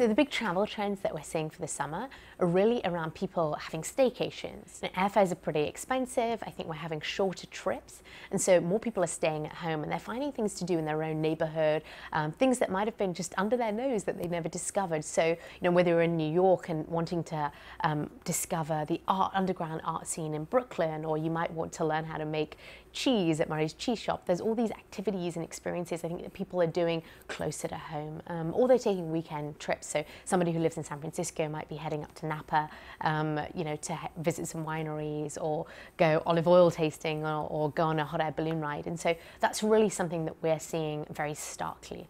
So the big travel trends that we're seeing for the summer are really around people having staycations. Airfares are pretty expensive. I think we're having shorter trips. And so more people are staying at home and they're finding things to do in their own neighborhood, um, things that might have been just under their nose that they never discovered. So, you know, whether you're in New York and wanting to um, discover the art, underground art scene in Brooklyn, or you might want to learn how to make cheese at Murray's Cheese Shop, there's all these activities and experiences I think that people are doing closer to home. Um, or they're taking weekend trips. So somebody who lives in San Francisco might be heading up to Napa, um, you know, to visit some wineries or go olive oil tasting or, or go on a hot air balloon ride. And so that's really something that we're seeing very starkly.